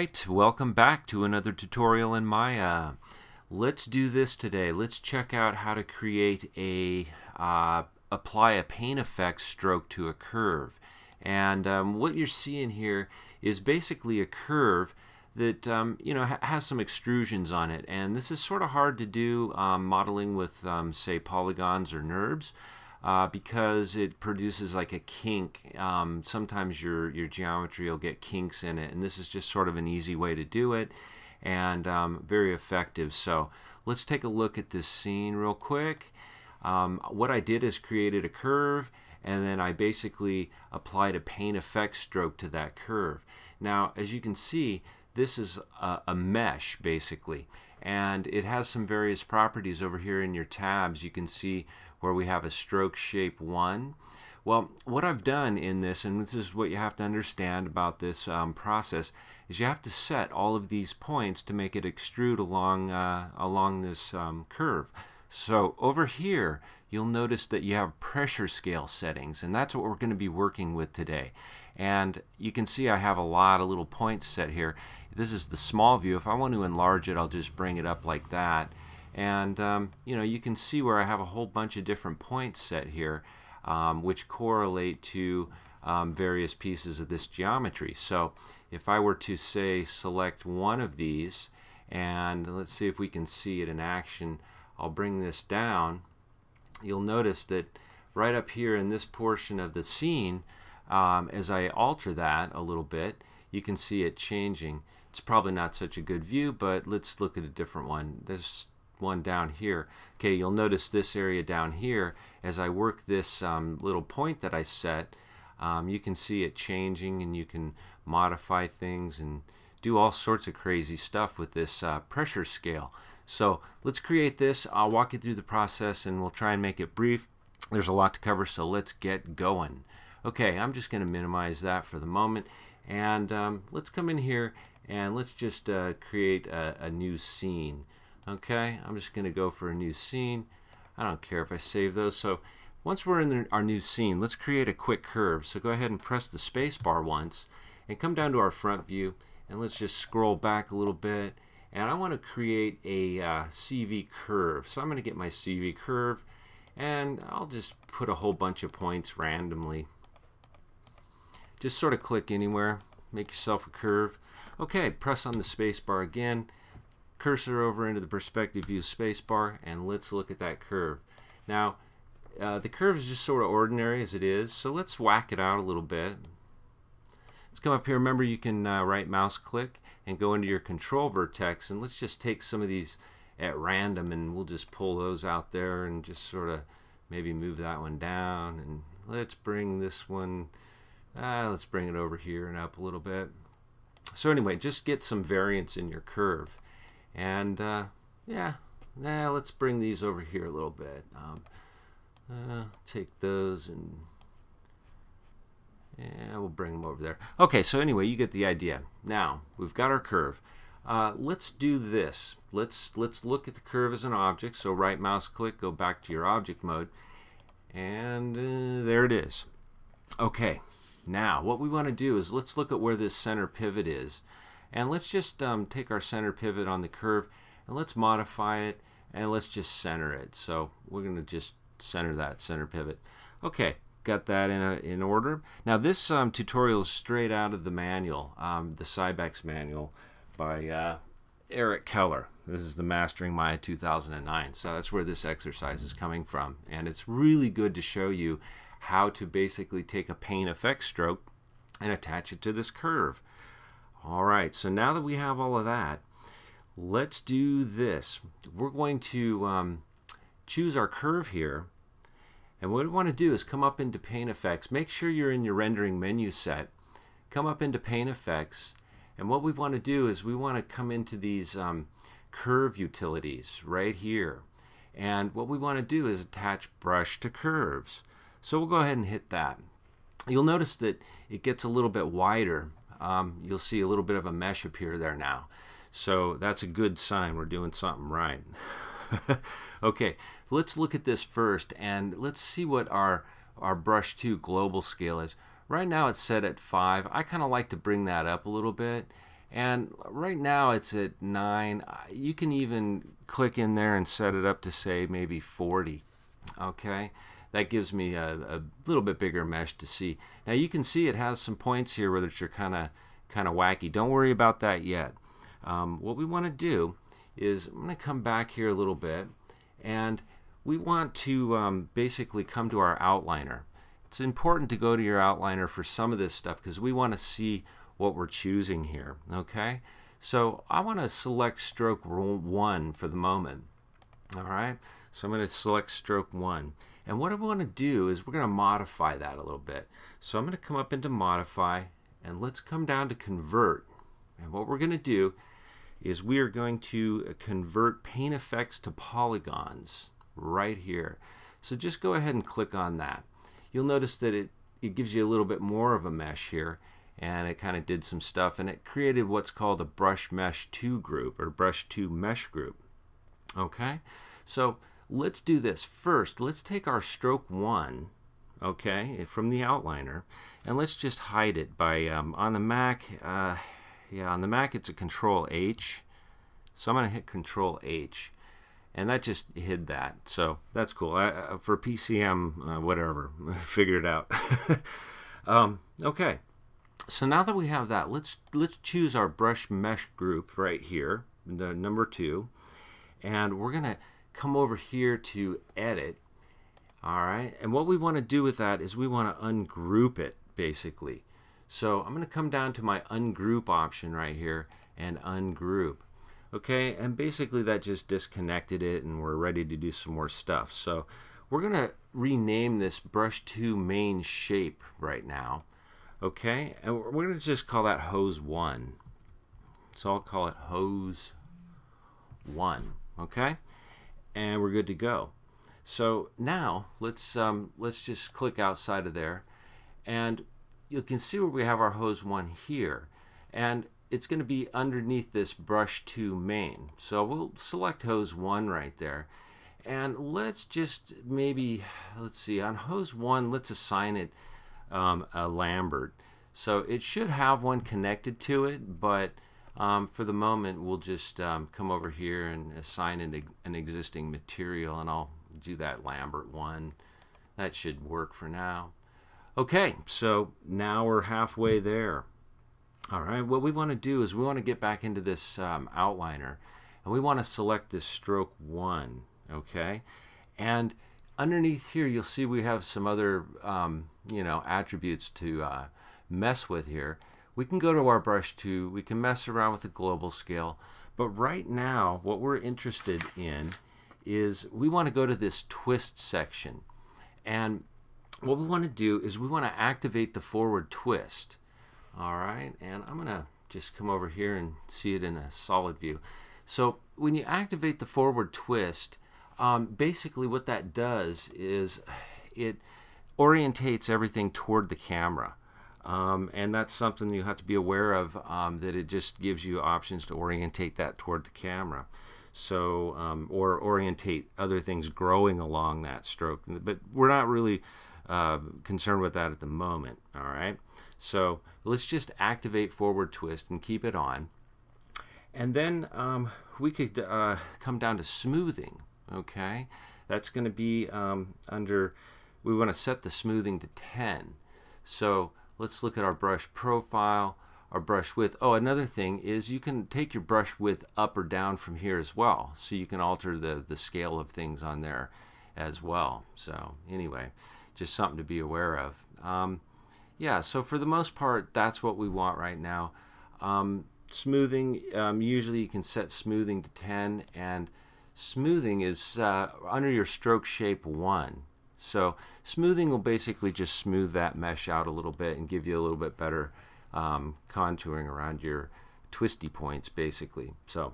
right, welcome back to another tutorial in Maya. Let's do this today. Let's check out how to create a, uh, apply a paint effect stroke to a curve. And um, what you're seeing here is basically a curve that um, you know ha has some extrusions on it and this is sort of hard to do um, modeling with um, say polygons or NURBS uh, because it produces like a kink. Um, sometimes your, your geometry will get kinks in it, and this is just sort of an easy way to do it and um, very effective. So let's take a look at this scene real quick. Um, what I did is created a curve and then I basically applied a paint effect stroke to that curve. Now, as you can see, this is a, a mesh basically and it has some various properties over here in your tabs. You can see where we have a stroke shape 1. Well, what I've done in this, and this is what you have to understand about this um, process, is you have to set all of these points to make it extrude along, uh, along this um, curve. So over here, you'll notice that you have pressure scale settings, and that's what we're going to be working with today. And you can see I have a lot of little points set here. This is the small view. If I want to enlarge it, I'll just bring it up like that and um, you know you can see where I have a whole bunch of different points set here um, which correlate to um, various pieces of this geometry. So if I were to say select one of these and let's see if we can see it in action I'll bring this down. You'll notice that right up here in this portion of the scene um, as I alter that a little bit you can see it changing. It's probably not such a good view but let's look at a different one. There's one down here. Okay, you'll notice this area down here as I work this um, little point that I set. Um, you can see it changing and you can modify things and do all sorts of crazy stuff with this uh, pressure scale. So let's create this. I'll walk you through the process and we'll try and make it brief. There's a lot to cover, so let's get going. Okay, I'm just going to minimize that for the moment. And um, let's come in here and let's just uh, create a, a new scene. Okay, I'm just going to go for a new scene. I don't care if I save those. So once we're in our new scene, let's create a quick curve. So go ahead and press the space bar once and come down to our front view and let's just scroll back a little bit and I want to create a uh, CV curve. So I'm going to get my CV curve and I'll just put a whole bunch of points randomly. Just sort of click anywhere, make yourself a curve. Okay, press on the spacebar again cursor over into the perspective view spacebar and let's look at that curve. Now uh, the curve is just sort of ordinary as it is so let's whack it out a little bit. Let's come up here remember you can uh, right mouse click and go into your control vertex and let's just take some of these at random and we'll just pull those out there and just sort of maybe move that one down and let's bring this one uh, let's bring it over here and up a little bit. So anyway, just get some variance in your curve. And uh, yeah, now let's bring these over here a little bit. Um, uh, take those and yeah, we'll bring them over there. Okay, so anyway, you get the idea. Now we've got our curve. Uh, let's do this. Let's let's look at the curve as an object. So right mouse click, go back to your object mode, and uh, there it is. Okay, now what we want to do is let's look at where this center pivot is. And let's just um, take our center pivot on the curve and let's modify it and let's just center it. So we're going to just center that center pivot. Okay, got that in, a, in order. Now this um, tutorial is straight out of the manual, um, the Sybex manual by uh, Eric Keller. This is the Mastering Maya 2009. So that's where this exercise is coming from. And it's really good to show you how to basically take a paint effect stroke and attach it to this curve. All right, so now that we have all of that, let's do this. We're going to um, choose our curve here. And what we want to do is come up into Paint Effects. Make sure you're in your rendering menu set. Come up into Paint Effects. And what we want to do is we want to come into these um, curve utilities right here. And what we want to do is attach brush to curves. So we'll go ahead and hit that. You'll notice that it gets a little bit wider um, you'll see a little bit of a mesh appear there now. So that's a good sign. We're doing something right. okay, let's look at this first and let's see what our, our brush 2 global scale is. Right now it's set at 5. I kind of like to bring that up a little bit And right now it's at 9. You can even click in there and set it up to say maybe 40. Okay, that gives me a, a little bit bigger mesh to see. Now you can see it has some points here where are kind of kind of wacky. Don't worry about that yet. Um, what we want to do is I'm going to come back here a little bit and we want to um, basically come to our outliner. It's important to go to your outliner for some of this stuff because we want to see what we're choosing here. Okay, so I want to select stroke 1 for the moment. All right, so I'm going to select stroke 1. And what I want to do is we're going to modify that a little bit. So I'm going to come up into modify and let's come down to convert. And what we're going to do is we are going to uh, convert paint effects to polygons right here. So just go ahead and click on that. You'll notice that it, it gives you a little bit more of a mesh here and it kind of did some stuff and it created what's called a brush mesh 2 group or brush 2 mesh group. Okay, so let's do this. First, let's take our stroke 1 okay, from the outliner and let's just hide it by um, on the Mac uh, yeah, on the Mac it's a Control H. So I'm going to hit Control H. And that just hid that. So that's cool. I, uh, for PCM, uh, whatever, figure it out. um, okay. So now that we have that, let's let's choose our brush mesh group right here, the number two, and we're gonna come over here to edit. All right, and what we want to do with that is we want to ungroup it basically. So I'm going to come down to my ungroup option right here and ungroup. Okay, and basically that just disconnected it and we're ready to do some more stuff. So we're going to rename this brush 2 main shape right now. Okay, and we're to just call that hose 1. So I'll call it hose 1. Okay, and we're good to go. So now let's um, let's just click outside of there. And you can see where we have our hose 1 here. And it's going to be underneath this brush 2 main. So we'll select hose 1 right there. And let's just maybe let's see on hose 1 let's assign it um, a Lambert. So it should have one connected to it but um, for the moment we'll just um, come over here and assign an, an existing material and I'll do that Lambert one that should work for now Okay, so now we're halfway there. All right, what we want to do is we want to get back into this um, outliner and we want to select this stroke one, okay? And underneath here, you'll see we have some other, um, you know, attributes to uh, mess with here. We can go to our brush two, we can mess around with the global scale, but right now, what we're interested in is we want to go to this twist section. And what we want to do is we want to activate the forward twist. All right, and I'm going to just come over here and see it in a solid view. So when you activate the forward twist, um, basically what that does is it orientates everything toward the camera. Um, and that's something you have to be aware of um, that it just gives you options to orientate that toward the camera so um, or orientate other things growing along that stroke but we're not really uh, concerned with that at the moment. All right. So let's just activate forward twist and keep it on. And then um, we could uh, come down to smoothing. Okay. That's going to be um, under, we want to set the smoothing to 10. So let's look at our brush profile, our brush width. Oh, another thing is you can take your brush width up or down from here as well. So you can alter the, the scale of things on there as well. So anyway, just something to be aware of. Um, yeah, so for the most part, that's what we want right now. Um, smoothing, um, usually you can set smoothing to 10, and smoothing is uh, under your stroke shape 1. So smoothing will basically just smooth that mesh out a little bit and give you a little bit better um, contouring around your twisty points, basically. So,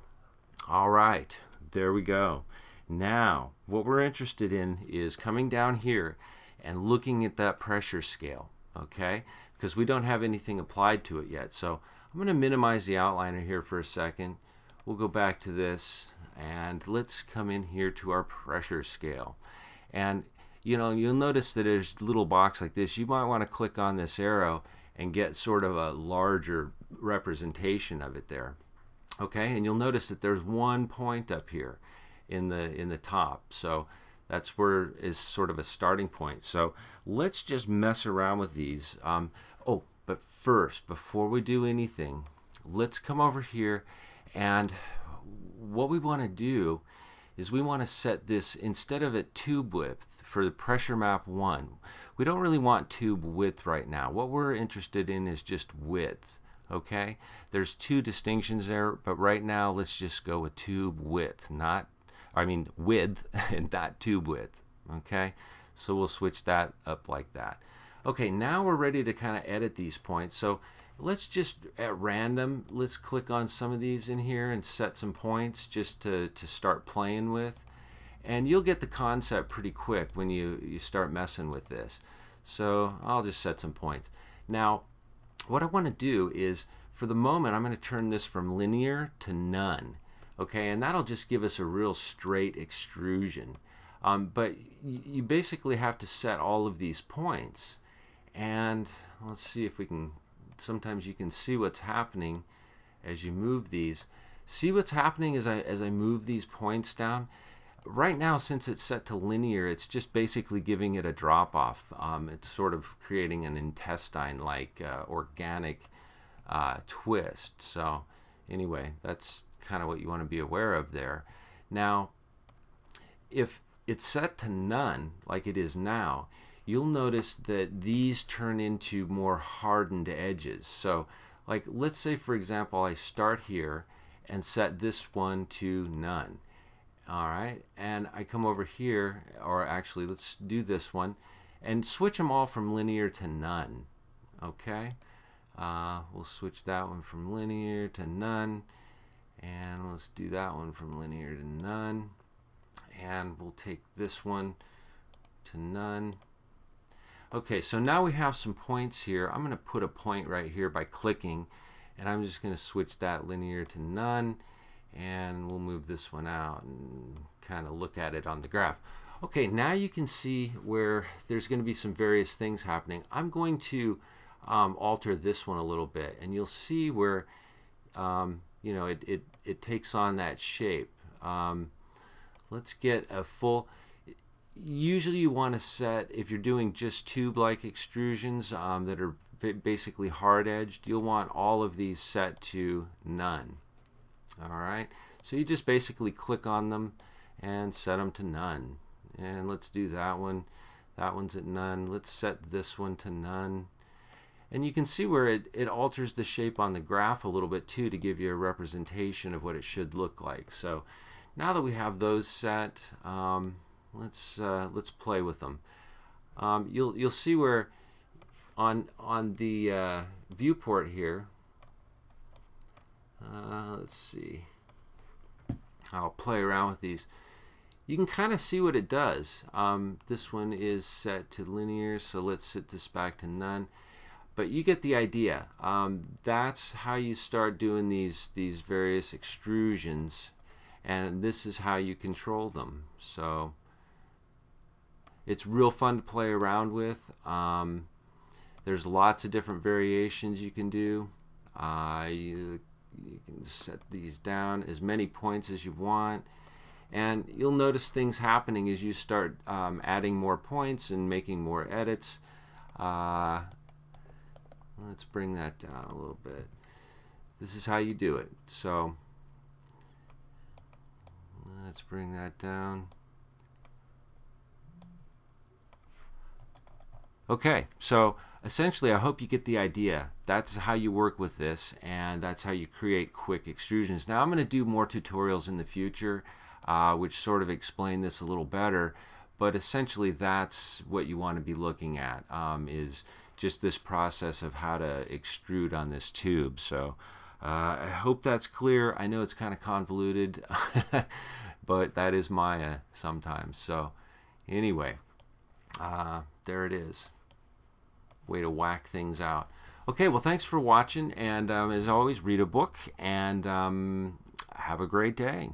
all right, there we go. Now, what we're interested in is coming down here and looking at that pressure scale, okay? Because we don't have anything applied to it yet. So I'm going to minimize the outliner here for a second. We'll go back to this and let's come in here to our pressure scale. And you know, you'll notice that there's little box like this. You might want to click on this arrow and get sort of a larger representation of it there. Okay, and you'll notice that there's one point up here in the in the top. So that's where is sort of a starting point. So let's just mess around with these. Um, oh, but first, before we do anything, let's come over here and what we want to do is we want to set this instead of at tube width for the pressure map 1 we don't really want tube width right now. What we're interested in is just width okay? There's two distinctions there but right now let's just go with tube width not I mean width and not tube width okay? So we'll switch that up like that okay now we're ready to kind of edit these points. So let's just at random let's click on some of these in here and set some points just to, to start playing with. And you'll get the concept pretty quick when you, you start messing with this. So I'll just set some points. Now what I want to do is for the moment I'm going to turn this from linear to none okay? And that'll just give us a real straight extrusion. Um, but you basically have to set all of these points and let's see if we can sometimes you can see what's happening as you move these. See what's happening as I, as I move these points down? Right now, since it's set to linear, it's just basically giving it a drop off. Um, it's sort of creating an intestine-like uh, organic uh, twist. So anyway, that's kind of what you want to be aware of there. Now, if it's set to none, like it is now, you'll notice that these turn into more hardened edges. So like let's say for example I start here and set this one to none. Alright, and I come over here, or actually let's do this one, and switch them all from linear to none. Okay, uh, we'll switch that one from linear to none, and let's do that one from linear to none, and we'll take this one to none, Okay, so now we have some points here. I'm going to put a point right here by clicking, and I'm just going to switch that linear to none, and we'll move this one out and kind of look at it on the graph. Okay, now you can see where there's going to be some various things happening. I'm going to um, alter this one a little bit, and you'll see where um, you know it, it, it takes on that shape. Um, let's get a full usually you want to set, if you're doing just tube-like extrusions um, that are basically hard-edged, you'll want all of these set to none. Alright, so you just basically click on them and set them to none. And let's do that one. That one's at none. Let's set this one to none. And you can see where it, it alters the shape on the graph a little bit too to give you a representation of what it should look like. So now that we have those set, um, let's uh, let's play with them. Um, you'll you'll see where on on the uh, viewport here. Uh, let's see. I'll play around with these. You can kind of see what it does. Um, this one is set to linear, so let's set this back to none. But you get the idea. Um, that's how you start doing these these various extrusions, and this is how you control them. So. It's real fun to play around with. Um, there's lots of different variations you can do. Uh, you, you can set these down as many points as you want. And you'll notice things happening as you start um, adding more points and making more edits. Uh, let's bring that down a little bit. This is how you do it. So let's bring that down. Okay, so essentially I hope you get the idea. That's how you work with this and that's how you create quick extrusions. Now I'm going to do more tutorials in the future uh, which sort of explain this a little better but essentially that's what you want to be looking at um, is just this process of how to extrude on this tube. So uh, I hope that's clear. I know it's kind of convoluted but that is Maya sometimes. So anyway, uh, there it is way to whack things out. Okay, well, thanks for watching, and um, as always, read a book and um, have a great day.